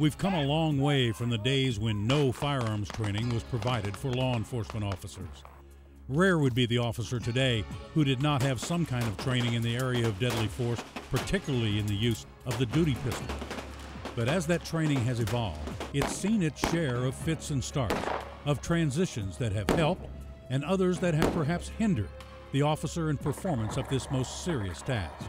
We've come a long way from the days when no firearms training was provided for law enforcement officers. Rare would be the officer today who did not have some kind of training in the area of deadly force, particularly in the use of the duty pistol. But as that training has evolved, it's seen its share of fits and starts, of transitions that have helped and others that have perhaps hindered the officer in performance of this most serious task.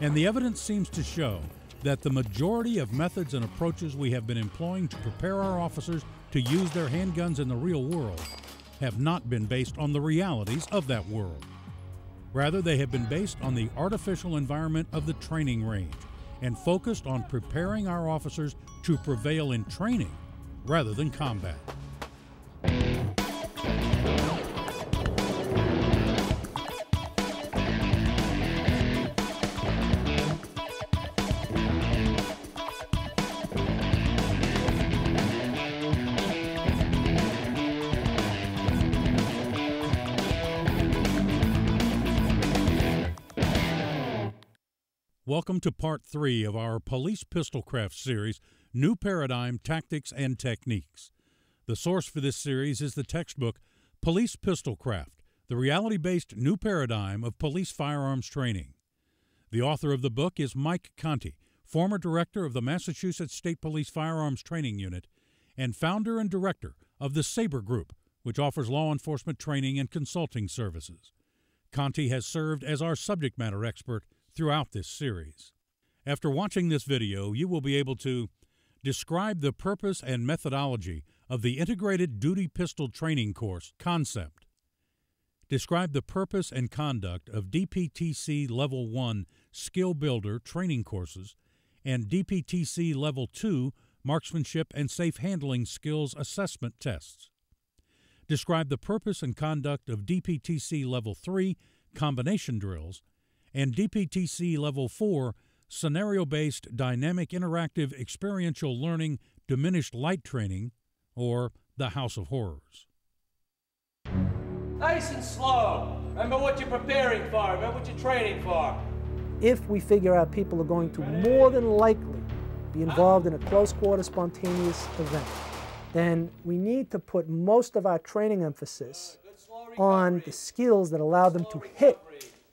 And the evidence seems to show that the majority of methods and approaches we have been employing to prepare our officers to use their handguns in the real world have not been based on the realities of that world. Rather, they have been based on the artificial environment of the training range and focused on preparing our officers to prevail in training rather than combat. Welcome to part three of our Police Pistolcraft series, New Paradigm Tactics and Techniques. The source for this series is the textbook Police Pistolcraft The Reality Based New Paradigm of Police Firearms Training. The author of the book is Mike Conti, former director of the Massachusetts State Police Firearms Training Unit and founder and director of the Saber Group, which offers law enforcement training and consulting services. Conti has served as our subject matter expert throughout this series. After watching this video, you will be able to describe the purpose and methodology of the Integrated Duty Pistol Training Course concept, describe the purpose and conduct of DPTC Level 1 Skill Builder training courses and DPTC Level 2 Marksmanship and Safe Handling Skills Assessment tests. Describe the purpose and conduct of DPTC Level 3 combination drills and DPTC Level 4 Scenario Based Dynamic Interactive Experiential Learning Diminished Light Training, or the House of Horrors. Nice and slow. Remember what you're preparing for, remember what you're training for. If we figure out people are going to more than likely be involved in a close quarter spontaneous event, then we need to put most of our training emphasis on the skills that allow them to hit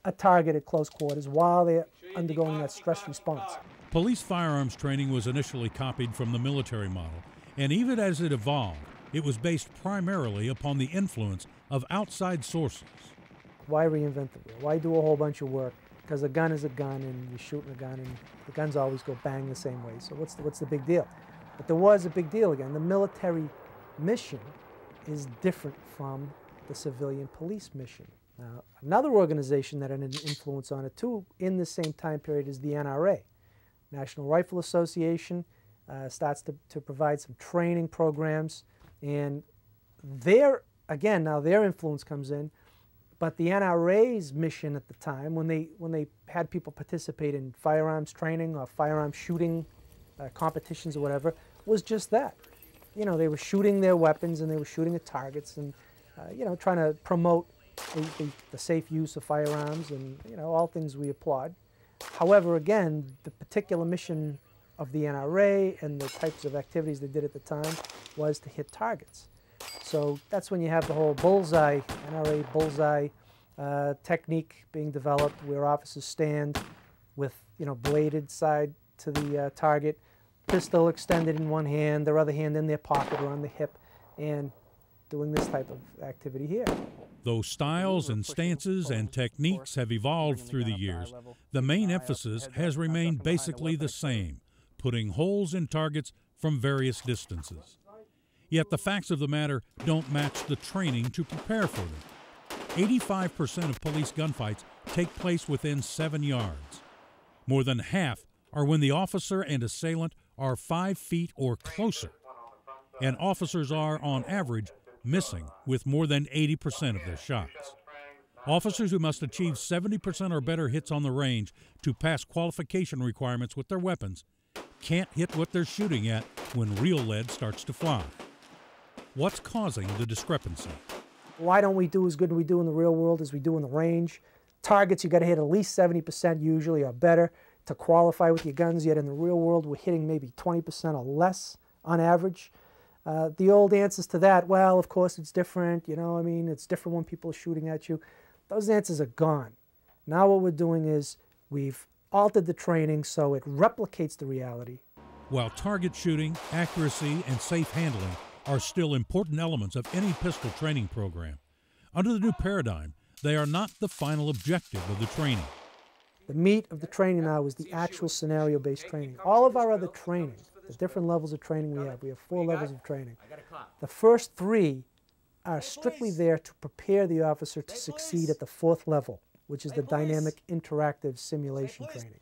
a target at close quarters while they're undergoing that stress response. Police firearms training was initially copied from the military model, and even as it evolved, it was based primarily upon the influence of outside sources. Why reinvent the wheel? Why do a whole bunch of work? Because a gun is a gun, and you're shooting a gun, and the guns always go bang the same way. So what's the, what's the big deal? But there was a big deal again. The military mission is different from the civilian police mission. Now, another organization that had an influence on it too in the same time period is the NRA. National Rifle Association uh, starts to, to provide some training programs and their, again, now their influence comes in, but the NRA's mission at the time, when they, when they had people participate in firearms training or firearms shooting uh, competitions or whatever, was just that. You know, they were shooting their weapons and they were shooting at targets and, uh, you know, trying to promote the, the, safe use of firearms and you know all things we applaud. However, again, the particular mission of the NRA and the types of activities they did at the time was to hit targets. So that's when you have the whole bullseye, NRA bullseye uh, technique being developed where officers stand with you know bladed side to the uh, target, pistol extended in one hand, their other hand in their pocket or on the hip, and doing this type of activity here. Though styles and stances and techniques have evolved through the years, the main emphasis has remained basically the same putting holes in targets from various distances. Yet the facts of the matter don't match the training to prepare for them. 85% of police gunfights take place within seven yards. More than half are when the officer and assailant are five feet or closer. And officers are, on average, missing with more than 80% of their shots. Officers who must achieve 70% or better hits on the range to pass qualification requirements with their weapons can't hit what they're shooting at when real lead starts to fly. What's causing the discrepancy? Why don't we do as good as we do in the real world as we do in the range? Targets, you got to hit at least 70% usually or better to qualify with your guns, yet in the real world we're hitting maybe 20% or less on average. Uh, the old answers to that, well, of course it's different, you know, I mean, it's different when people are shooting at you. Those answers are gone. Now what we're doing is we've altered the training so it replicates the reality. While target shooting, accuracy, and safe handling are still important elements of any pistol training program, under the new paradigm, they are not the final objective of the training. The meat of the training now is the actual scenario based training. All of our other training, the different levels of training we have, we have four levels of training. The first three are strictly there to prepare the officer to succeed at the fourth level, which is the dynamic interactive simulation training.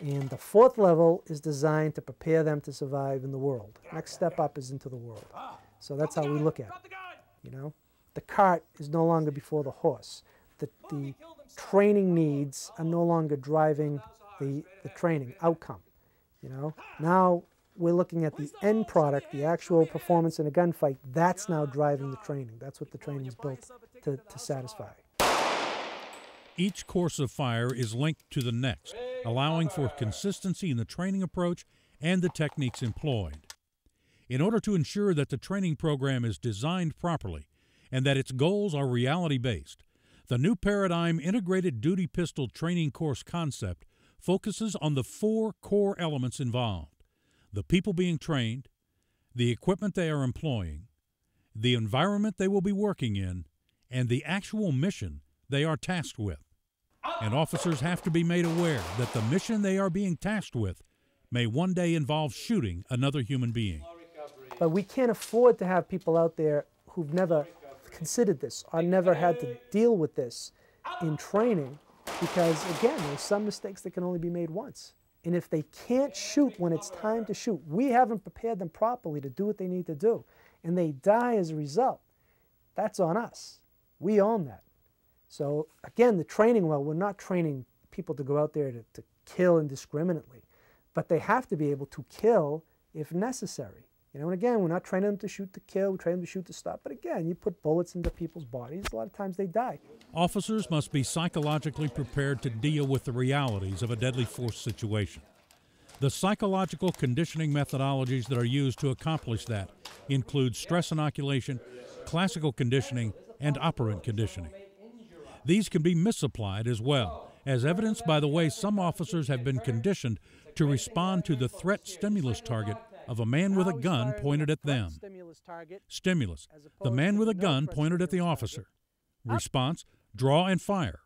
And the fourth level is designed to prepare them to survive in the world. Next step up is into the world. So that's how we look at it. You know, the cart is no longer before the horse. The, the training needs are no longer driving the, the training outcome. You know, now we're looking at the end product, the actual performance in a gunfight. That's now driving the training. That's what the training is built to, to satisfy. Each course of fire is linked to the next, allowing for consistency in the training approach and the techniques employed. In order to ensure that the training program is designed properly and that its goals are reality based, the new paradigm integrated duty pistol training course concept focuses on the four core elements involved the people being trained, the equipment they are employing, the environment they will be working in, and the actual mission they are tasked with. And officers have to be made aware that the mission they are being tasked with may one day involve shooting another human being. But we can't afford to have people out there who've never considered this or never had to deal with this in training because, again, there's some mistakes that can only be made once. And if they can't shoot when it's time to shoot, we haven't prepared them properly to do what they need to do, and they die as a result, that's on us. We own that. So, again, the training, well, we're not training people to go out there to, to kill indiscriminately, but they have to be able to kill if necessary. You know, and again, we're not training them to shoot to kill, we train them to shoot to stop. But again, you put bullets into people's bodies, a lot of times they die. Officers must be psychologically prepared to deal with the realities of a deadly force situation. The psychological conditioning methodologies that are used to accomplish that include stress inoculation, classical conditioning, and operant conditioning. These can be misapplied as well, as evidenced by the way some officers have been conditioned to respond to the threat stimulus target of a man with a gun pointed at them. Stimulus, the man with a gun pointed at the officer. Response, draw and fire.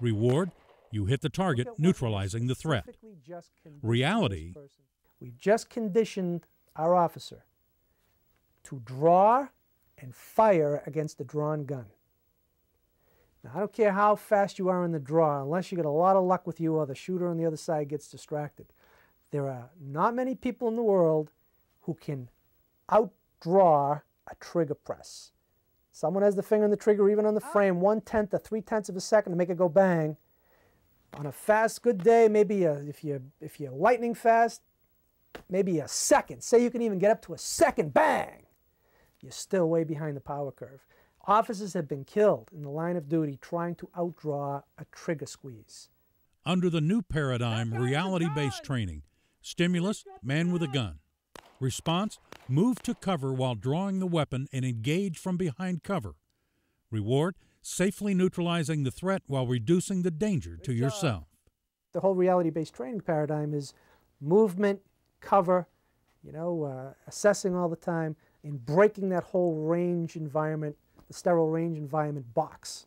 Reward, you hit the target, neutralizing the threat. Reality, we've just conditioned our officer to draw and fire against a drawn gun. Now, I don't care how fast you are in the draw, unless you get a lot of luck with you or the shooter on the other side gets distracted. There are not many people in the world who can outdraw a trigger press. Someone has the finger on the trigger, even on the frame, one tenth or three tenths of a second to make it go bang. On a fast, good day, maybe a, if you if you're lightning fast, maybe a second. Say you can even get up to a second, bang. You're still way behind the power curve. Officers have been killed in the line of duty trying to outdraw a trigger squeeze. Under the new paradigm, reality based training, stimulus, man with a gun. Response, move to cover while drawing the weapon and engage from behind cover. Reward, safely neutralizing the threat while reducing the danger to yourself. The whole reality based training paradigm is movement, cover, you know, uh, assessing all the time, and breaking that whole range environment, the sterile range environment box.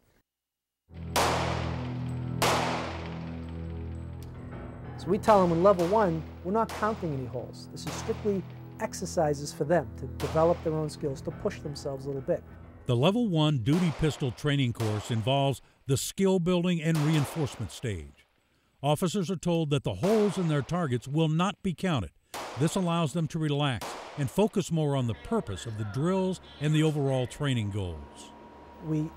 So we tell them in level one, we're not counting any holes. This is strictly exercises for them to develop their own skills, to push themselves a little bit. The Level 1 duty pistol training course involves the skill building and reinforcement stage. Officers are told that the holes in their targets will not be counted. This allows them to relax and focus more on the purpose of the drills and the overall training goals. We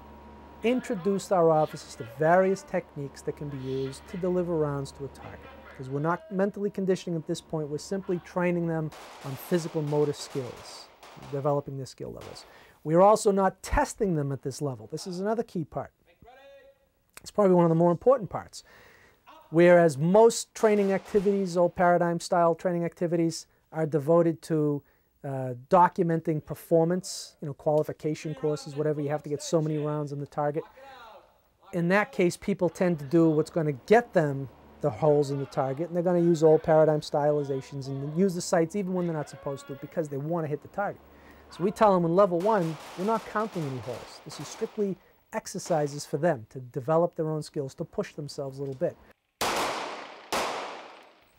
introduced our officers to various techniques that can be used to deliver rounds to a target because we're not mentally conditioning at this point. We're simply training them on physical motor skills, developing their skill levels. We're also not testing them at this level. This is another key part. It's probably one of the more important parts. Whereas most training activities, old paradigm style training activities, are devoted to uh, documenting performance, you know, qualification courses, whatever, you have to get so many rounds on the target. In that case, people tend to do what's going to get them the holes in the target, and they're going to use old paradigm stylizations and use the sights even when they're not supposed to because they want to hit the target. So we tell them in level one, we're not counting any holes. This is strictly exercises for them to develop their own skills, to push themselves a little bit.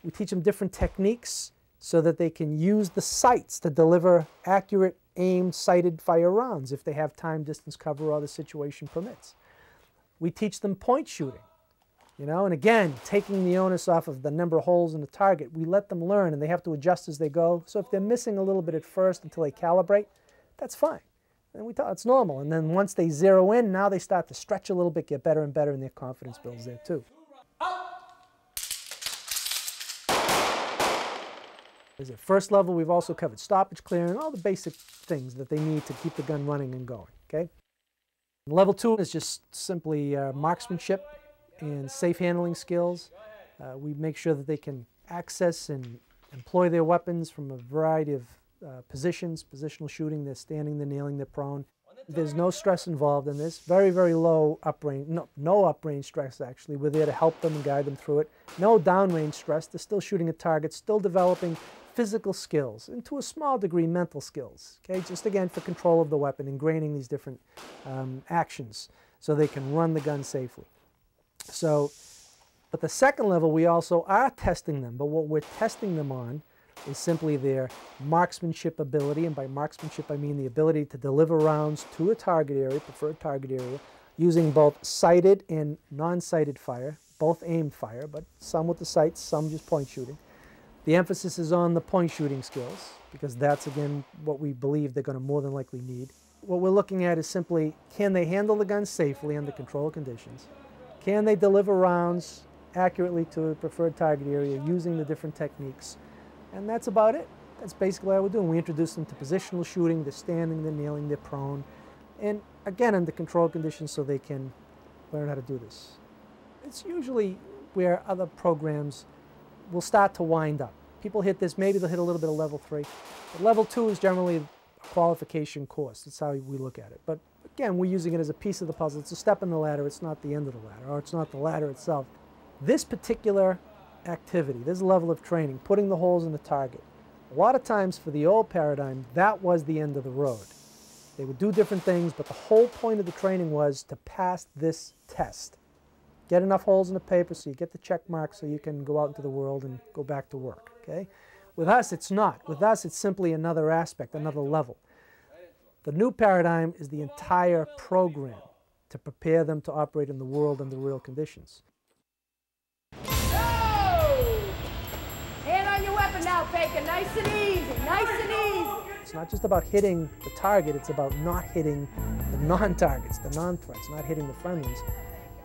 We teach them different techniques so that they can use the sights to deliver accurate, aimed, sighted fire rounds if they have time, distance, cover, or the situation permits. We teach them point shooting. You know, and again, taking the onus off of the number of holes in the target, we let them learn and they have to adjust as they go. So if they're missing a little bit at first until they calibrate, that's fine. And we thought it's normal. And then once they zero in, now they start to stretch a little bit, get better and better, and their confidence builds there too. Is it first level? We've also covered stoppage clearing, all the basic things that they need to keep the gun running and going. Okay. Level two is just simply uh, marksmanship and safe handling skills. Uh, we make sure that they can access and employ their weapons from a variety of uh, positions, positional shooting, they're standing, they're kneeling, they're prone. There's no stress involved in this. Very, very low uprange, no, no uprange stress actually. We're there to help them and guide them through it. No downrange stress. They're still shooting at targets, still developing physical skills and to a small degree mental skills. Okay, just again for control of the weapon, ingraining these different um, actions so they can run the gun safely. So, but the second level we also are testing them, but what we're testing them on is simply their marksmanship ability, and by marksmanship I mean the ability to deliver rounds to a target area, preferred target area, using both sighted and non-sighted fire, both aimed fire, but some with the sights, some just point shooting. The emphasis is on the point shooting skills, because that's again what we believe they're going to more than likely need. What we're looking at is simply, can they handle the gun safely under controlled conditions? Can they deliver rounds accurately to a preferred target area using the different techniques? And that's about it. That's basically what we're doing. We introduce them to positional shooting. They're standing, they're kneeling, they're prone. And again, under controlled conditions so they can learn how to do this. It's usually where other programs will start to wind up. People hit this, maybe they'll hit a little bit of level three. But level two is generally a qualification course. That's how we look at it. But again, we're using it as a piece of the puzzle. It's a step in the ladder. It's not the end of the ladder, or it's not the ladder itself. This particular activity, this level of training, putting the holes in the target. A lot of times for the old paradigm, that was the end of the road. They would do different things, but the whole point of the training was to pass this test. Get enough holes in the paper so you get the check mark so you can go out into the world and go back to work, okay? With us, it's not. With us, it's simply another aspect, another level. The new paradigm is the entire program to prepare them to operate in the world under real conditions. now, Baker. Nice and easy. Nice and easy. It's not just about hitting the target, it's about not hitting the non-targets, the non-threats, not hitting the friendlies.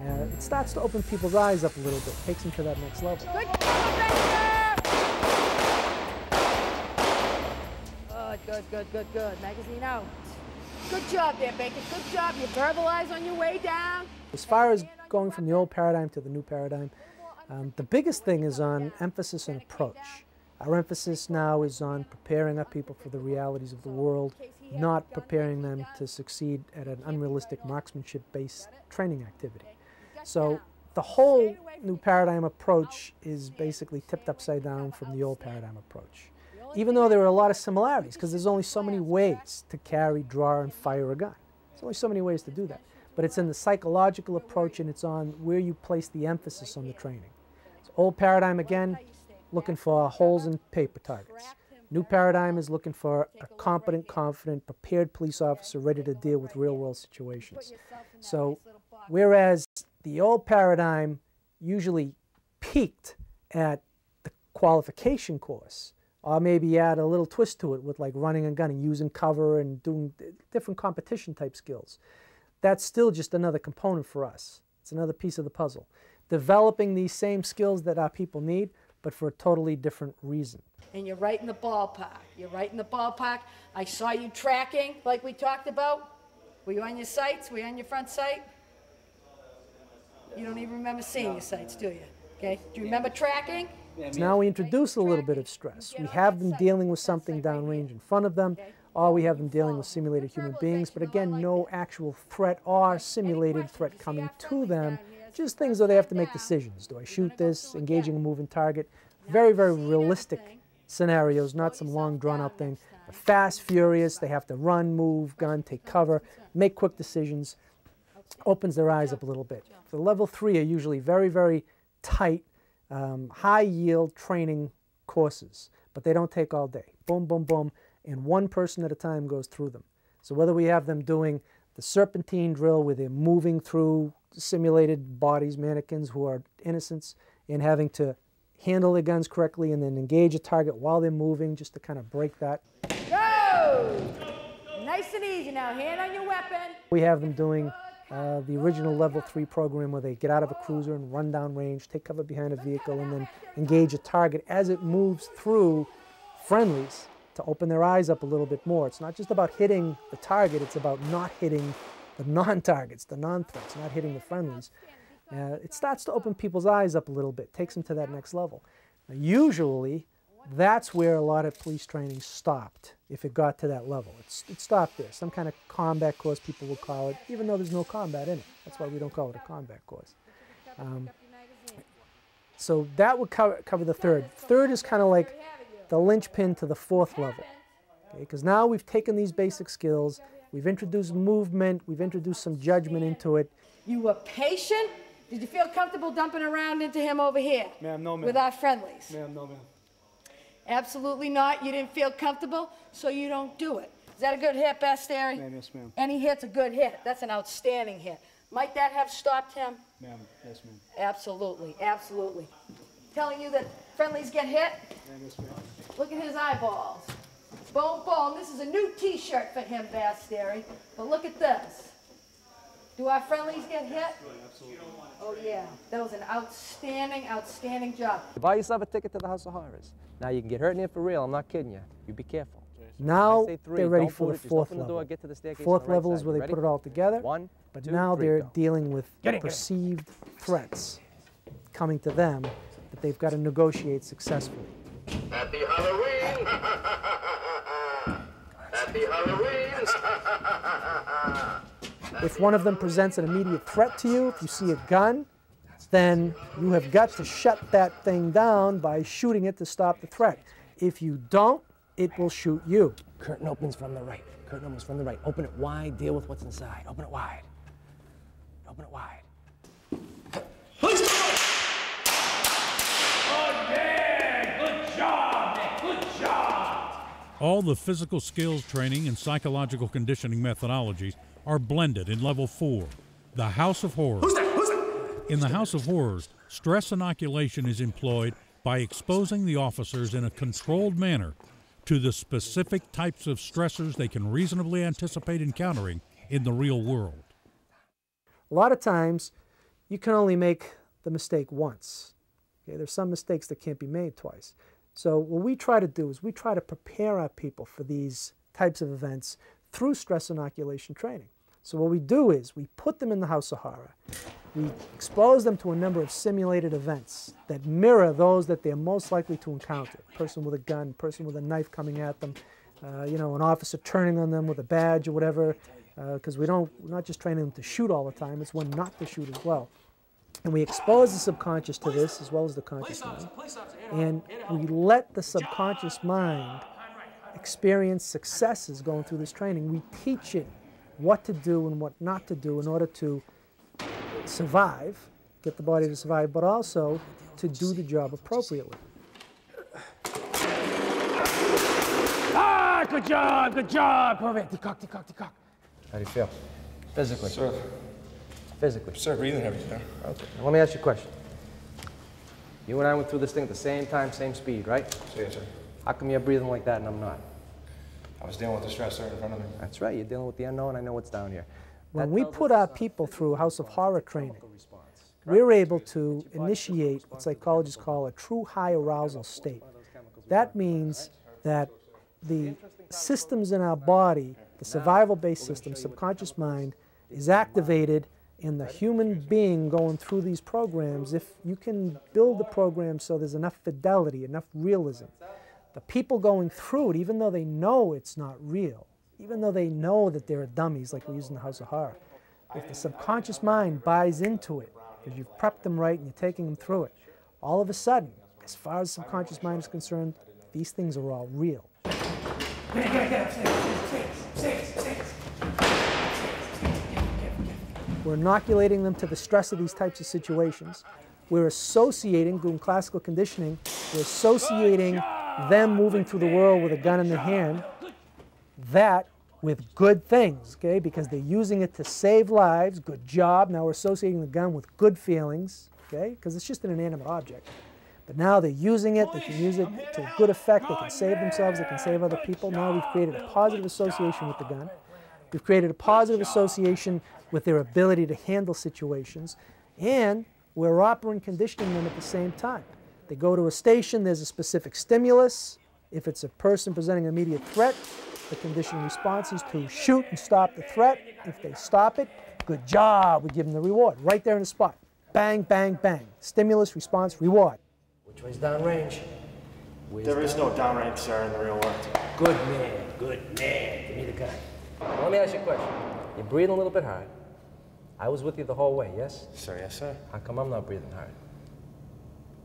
Uh, it starts to open people's eyes up a little bit, takes them to that next level. Good Good, good, good. Magazine out. Good job there, Baker. Good job. You verbalize on your way down. As far as going from the old paradigm to the new paradigm, um, the biggest thing is on emphasis and approach. Our emphasis now is on preparing our people for the realities of the world, not preparing them to succeed at an unrealistic marksmanship-based training activity. So the whole new paradigm approach is basically tipped upside down from the old paradigm approach. Even though there are a lot of similarities, because there's only so many ways to carry, draw, and fire a gun. There's only so many ways to do that. But it's in the psychological approach and it's on where you place the emphasis on the training. So old paradigm again, looking for holes in paper targets. New paradigm is looking for a competent, confident, prepared police officer ready to deal with real world situations. So, whereas the old paradigm usually peaked at the qualification course, or maybe add a little twist to it with like running and gunning, using cover and doing different competition type skills. That's still just another component for us. It's another piece of the puzzle. Developing these same skills that our people need, but for a totally different reason. And you're right in the ballpark. You're right in the ballpark. I saw you tracking like we talked about. Were you on your sights? Were you on your front sight? You don't even remember seeing your sights, do you? Okay, do you remember tracking? Now we introduce a little bit of stress. We have them dealing with something downrange in front of them, or we have them dealing with simulated human beings, but again, no actual threat or simulated threat coming to them, just things where they have to make decisions. Do I shoot this, engaging a moving target? Very, very realistic scenarios, not some long drawn out thing. They're fast, furious, they have to run, move, gun, take cover, make quick decisions, opens their eyes up a little bit. The level three are usually very, very tight, um, high yield training courses, but they don't take all day. Boom, boom, boom, and one person at a time goes through them. So whether we have them doing the serpentine drill where they're moving through simulated bodies, mannequins who are innocents, and having to handle their guns correctly and then engage a target while they're moving just to kind of break that. Go! Nice and easy now, hand on your weapon. We have them doing uh, the original level three program where they get out of a cruiser and run down range, take cover behind a vehicle, and then engage a target as it moves through friendlies to open their eyes up a little bit more. It's not just about hitting the target, it's about not hitting the non-targets, the non-threats, not hitting the friendlies. Uh, it starts to open people's eyes up a little bit, takes them to that next level. Now, usually, that's where a lot of police training stopped, if it got to that level. It's, it stopped there. Some kind of combat course, people would call it, even though there's no combat in it. That's why we don't call it a combat course. Um, so that would cover, cover the third. Third is kind of like the linchpin to the fourth level. Because now we've taken these basic skills, we've introduced movement, we've introduced some judgment into it. You were patient. Did you feel comfortable dumping around into him over here? Ma'am, no, ma'am. With our friendlies? Ma'am, no, ma'am. Absolutely not. You didn't feel comfortable, so you don't do it. Is that a good hit, Basteri? Ma'am, yes, ma'am. Any hit's a good hit. That's an outstanding hit. Might that have stopped him? Ma'am, yes, ma'am. Absolutely, absolutely. Telling you that friendlies get hit? Ma'am, yes, ma'am. Look at his eyeballs. Boom, boom. This is a new T-shirt for him, Basteri. But look at this. Do our friendlies get hit? Absolutely. Oh yeah, that was an outstanding, outstanding job. Buy yourself a ticket to the House of Horrors. Now you can get hurt in here for real. I'm not kidding you. You be careful. Now I three, they're ready don't for the it, fourth open the door, level. get to the staircase Fourth the right level is where You they ready? put it all together. One, But two, now three, they're go. dealing with Get in, get perceived threats coming to them that they've got to negotiate successfully. Happy Halloween! Happy Halloween! If one of them presents an immediate threat to you, if you see a gun, then you have got to shut that thing down by shooting it to stop the threat. If you don't, it will shoot you. Curtain opens from the right. Curtain opens from the right. Open it wide. Deal with what's inside. Open it wide. Open it wide. All the physical skills training and psychological conditioning methodologies are blended in level 4, the House of Horrors. In the House of Horrors, stress inoculation is employed by exposing the officers in a controlled manner to the specific types of stressors they can reasonably anticipate encountering in the real world. A lot of times, you can only make the mistake once. Okay, there's some mistakes that can't be made twice. So what we try to do is we try to prepare our people for these types of events through stress inoculation training. So what we do is we put them in the house of horror. We expose them to a number of simulated events that mirror those that they're most likely to encounter. Person with a gun, person with a knife coming at them, uh, you know, an officer turning on them with a badge or whatever, because we don't, we're not just training them to shoot all the time, it's when not to shoot as well. And we expose the subconscious to this as well as the conscious mind. And we let the subconscious mind experience successes going through this training. We teach it what to do and what not to do in order to survive, get the body to survive, but also to do the job appropriately. Ah, good job, good job. Perfect. Decock, decock, decock. How do you feel? Physically. Sir, Physically. sir, breathing heavy, sir. Okay. Now let me ask you a question. You and I went through this thing at the same time, same speed, right? Yes, sir. How come you're breathing like that and I'm not? I was dealing with the stress, stressor in front of me. That's right. You're dealing with the unknown. I know what's down here. When we put our people through House of Horror training, we're able to initiate what psychologists call a true high arousal state. That means that the systems in our body, the survival based system, subconscious mind, is activated in the human being going through these programs, if you can build the program so there's enough fidelity, enough realism, the people going through it, even though they know it's not real, even though they know that they're dummies like we use in the House of Horror, if the subconscious mind buys into it, because you've prepped them right and you're taking them through it, all of a sudden, as far as the subconscious mind is concerned, these things are all real. We're inoculating them to the stress of these types of situations. We're associating, doing classical conditioning, we're associating them moving through the world with a gun in their hand, that with good things, okay? Because they're using it to save lives, good job. Now we're associating the gun with good feelings, okay? Because it's just an inanimate object. But now they're using it, they can use it to good effect, they can save themselves, they can save other people. Now we've created a positive association with the gun. We've created a positive association with their ability to handle situations, and we're operant conditioning them at the same time. They go to a station, there's a specific stimulus. If it's a person presenting an immediate threat, the conditioned response is to shoot and stop the threat. If they stop it, good job, we give them the reward right there in the spot. Bang, bang, bang. Stimulus, response, reward. Which way's downrange? Where's There is down- no downrange, sir, in the real world. Good man, good man. Give me the gun. Now, let me ask you a question. You're breathing a little bit hard. I was with you the whole way, yes? Sir, yes, sir. How come I'm not breathing hard?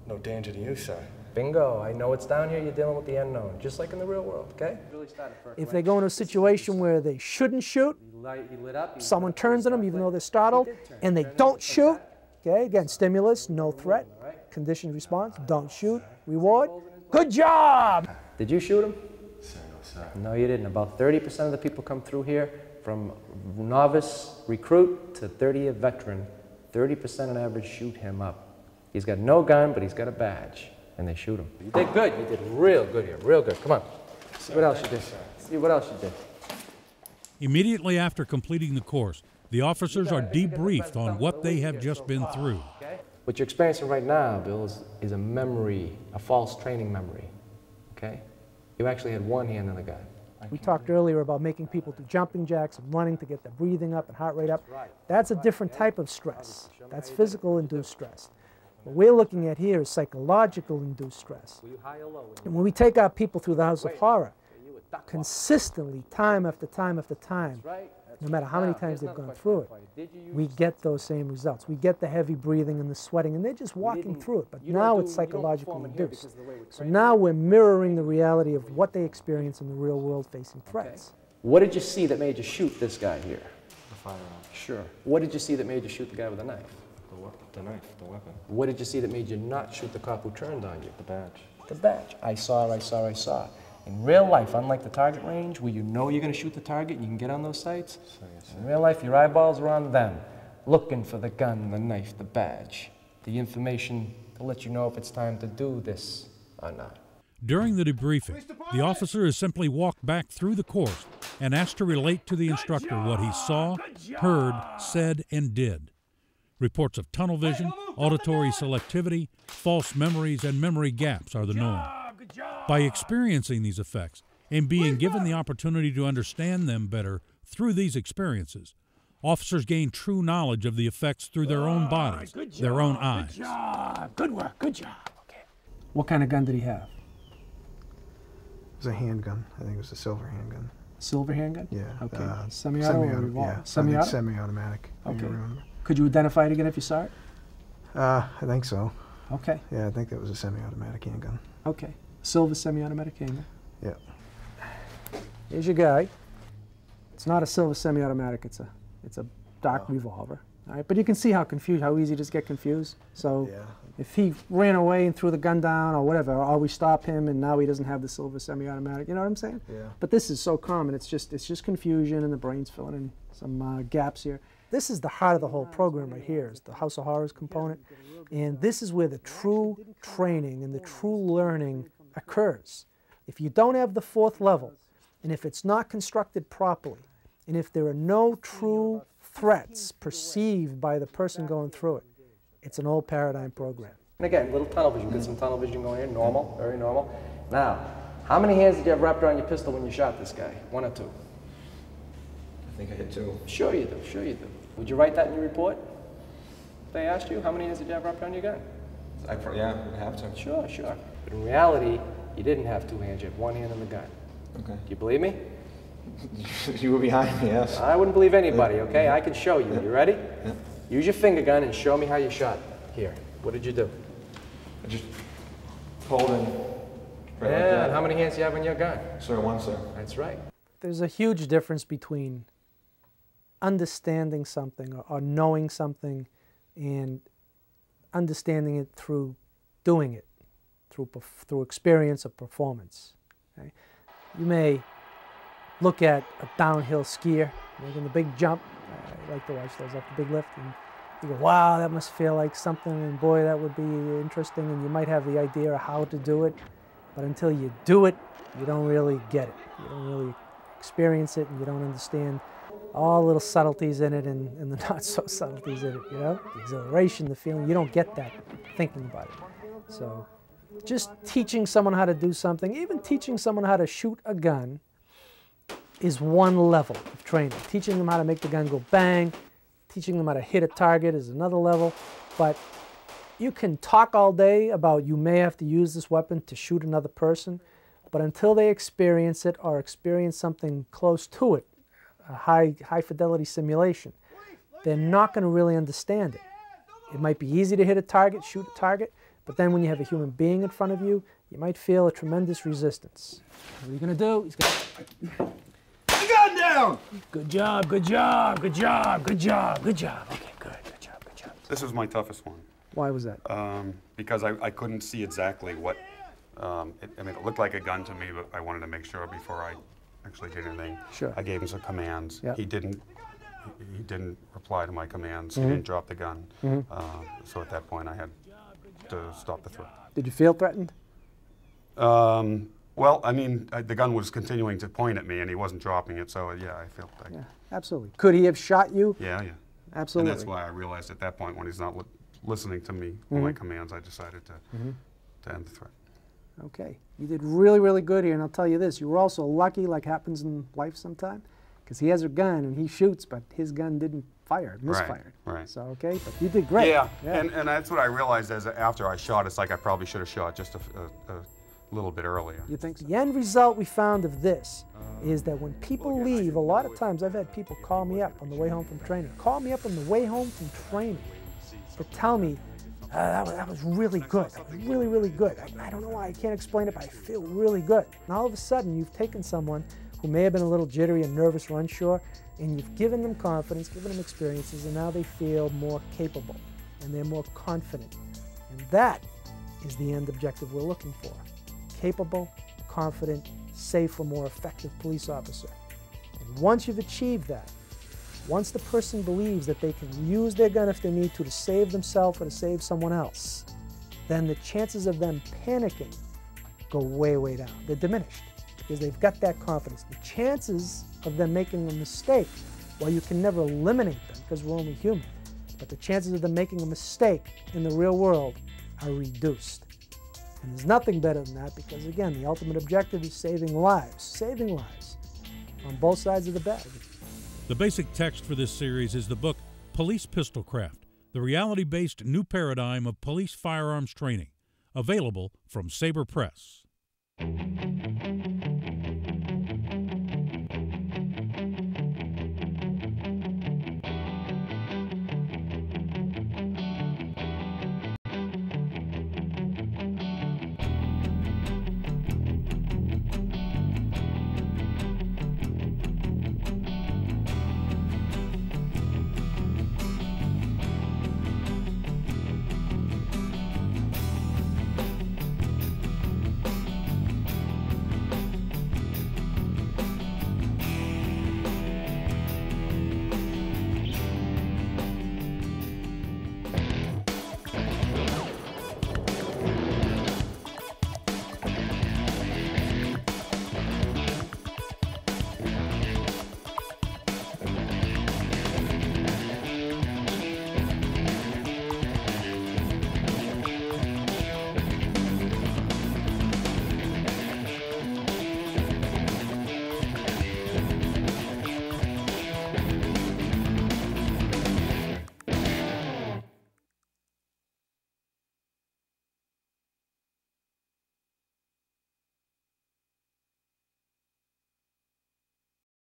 No danger to you, sir. Bingo. I know it's down here. You're dealing with the unknown, just like in the real world, okay? Really started first. If they go into a situation where they shouldn't shoot, He light, he lit up. he- someone turns on them even though they're startled, and they don't shoot, okay, again, stimulus, no threat, conditioned response, don't shoot, reward, good job! Did you shoot him? No, sir. No, you didn't. About 30% of the people come through here from novice recruit to 30 year veteran. 30% on average shoot him up. He's got no gun, but he's got a badge, and they shoot him. You did good. You did real good here. Real good. Come on. See what else you did. See what else you did. Immediately after completing the course, the officers are debriefed on what they have just been through. What you're experiencing right now, Bill, is, is a memory, a false training memory. Okay? You actually had one hand on the gun. We talked earlier about making people do jumping jacks and running to get their breathing up and heart rate up. That's a different type of stress. That's physical induced stress. What we're looking at here is psychological induced stress. Were you high or low? And when we take our people through the House of Horror, consistently, time after time after time, Right? no matter how many times they've gone through it, Did you use we get those same results. We get the heavy breathing and the sweating, and they're just walking through it. But now do- it's you psychologically perform it here induced. because of the way we So now we're mirroring the reality of what they experience in the real world facing threats. What did you see that made you shoot this guy here? The firearm, Sure. What did you see that made you shoot the guy with a knife? The, knife, the weapon, What did you see that made you not shoot the cop who turned on you? the badge. The badge. I saw, I saw, I saw. In real life, unlike the target range, where you know you're going to shoot the target and you can get on those sights. Sir, yes, in real life, your eyeballs are on them, looking for the gun, the knife, the badge, the information to let you know if it's time to do this or not. During the debriefing, the officer is simply walked back through the course and asked to relate to the instructor what he saw, heard, said, and did. Reports of tunnel vision, auditory selectivity, false memories, and memory gaps are the norm. By experiencing these effects and being given the opportunity to understand them better through these experiences, officers gain true knowledge of the effects through their own bodies, their own eyes. Good work, good job. Okay. What kind of gun did he have? It was a handgun. I think it was a silver handgun. Silver handgun? Yeah. Okay. uh, Semi-auto semi-auto, revolver? Yeah, I think Semi-auto? semi-automatic. if I can Okay. Could you identify it again if you saw it? Uh, I think so. Okay. Yeah, I think that was a semi-automatic handgun. Okay. Silver semi-automatic handgun. Yeah. Here's your guy. It's not a silver semi-automatic. It's a it's a dark revolver. All right, but you can see how confused, how easy it is to get confused. So Yeah. if he ran away and threw the gun down or whatever, or we stop him and now he doesn't have the silver semi-automatic, you know what I'm saying? Yeah. But this is so common. It's just it's just confusion and the brain's filling in some uh, gaps here. This is the heart of the whole program right here. Is the House of Horrors component, and this is where the true training and the true learning occurs. If you don't have the fourth level, and if it's not constructed properly, and if there are no true threats perceived by the person going through it, it's an old paradigm program. And again, little tunnel vision. Get some tunnel vision going here. Normal, very normal. Now, how many hands did you have wrapped around your pistol when you shot this guy? One or two? I think I hit two. Sure you do. Sure you do. Would you write that in your report? They asked you how many hands did you have wrapped around your gun? I, pro- yeah, would have to. Sure, sure. But in reality, you didn't have two hands, you had one hand on the gun. Okay. Do you believe me? you were behind me, yes. I wouldn't believe anybody, okay? I can show you. You ready? Yeah. Use your finger gun and show me how you shot. Here. What did you do? I just pulled in. Right yeah, that. and how many hands do you have on your gun? Sir, one, sir. That's right. There's a huge difference between understanding something or, or knowing something and understanding it through doing it, through, through experience or performance. okay? You may look at a downhill skier making the big jump. I like to watch those off the big lift. And you go, wow, that must feel like something, and boy, that would be interesting. And you might have the idea of how to do it, but until you do it, you don't really get it. You don't really experience it, and you don't understand all little subtleties in it and, and the not so subtleties in it, you know? The exhilaration, the feeling, you don't get that thinking about it. So just teaching someone how to do something, even teaching someone how to shoot a gun, is one level of training. Teaching them how to make the gun go bang, teaching them how to hit a target is another level. But you can talk all day about you may have to use this weapon to shoot another person, but until they experience it or experience something close to it, a high, high fidelity simulation, they're not going to really understand it. It might be easy to hit a target, shoot a target, but then when you have a human being in front of you, you might feel a tremendous resistance. What are you going to do? He's going to Gun down! Good job, good job, good job, good job, good job. Okay, good, good job, good job. This was my toughest one Why was that? um, because I, I couldn't see exactly what. Um, it, I mean, it looked like a gun to me, but I wanted to make sure before I actually did anything. Sure. I gave him some commands. Yeah. He didn't. He didn't reply to my commands. Mm-hmm. He didn't drop the gun. Uh, so at that point, I had to stop the threat. Did you feel threatened? Um, well, I mean, I, the gun was continuing to point at me, and he wasn't dropping it. So uh, yeah, I felt. Like, Yeah, absolutely. Could he have shot you? yeah, yeah. Absolutely. And that's why I realized at that point when he's not li- listening to me or my commands, I decided to to end the threat. Okay. You did really, really good here, and I'll tell you this: you were also lucky, like happens in life sometime, because he has a gun and he shoots, but his gun didn't fire, it Right, misfired. right. So okay, but you did great. Yeah, And, and that's what I realized as after I shot. It's like I probably should have shot just a little bit earlier. You think so? The end result we found of this is that when people leave, a lot of times I've had people call me up on the way home from training, call me up on the way home from training to tell me, uh, that, was, that was really good. That was really, really good. I, I don't know why, I can't explain it, but I feel really good. And all of a sudden, you've taken someone who may have been a little jittery and nervous or unsure, and you've given them confidence, given them experiences, and now they feel more capable and they're more confident. And that is the end objective we're looking for capable, confident, safe, or more effective police officer. And once you've achieved that, once the person believes that they can use their gun if they need to to save themselves or to save someone else, then the chances of them panicking go way, way down. They're diminished because they've got that confidence. The chances of them making a mistake, while you can never eliminate them because we're only human, but the chances of them making a mistake in the real world are reduced. And there's nothing better than that because, again, the ultimate objective is saving lives, saving lives on both sides of the bed. The basic text for this series is the book Police Pistolcraft The Reality Based New Paradigm of Police Firearms Training, available from Saber Press.